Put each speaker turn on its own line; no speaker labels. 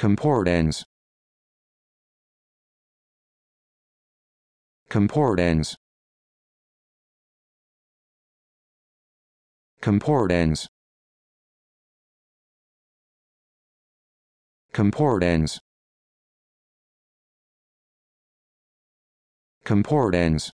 Concordance. Concordance. Concordance. Concordance. Concordance.